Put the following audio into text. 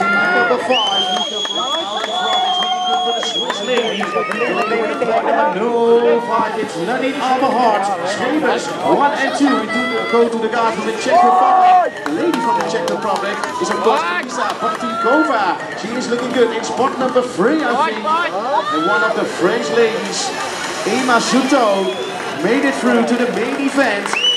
In number five. No fight, it's Alberhart. Scrapers, one and two. Go to the guard from the Czech Republic. Is a Lisa Partikova. She is looking good in spot number three, I think. And one of the French ladies, Emma Suto, made it through to the main event.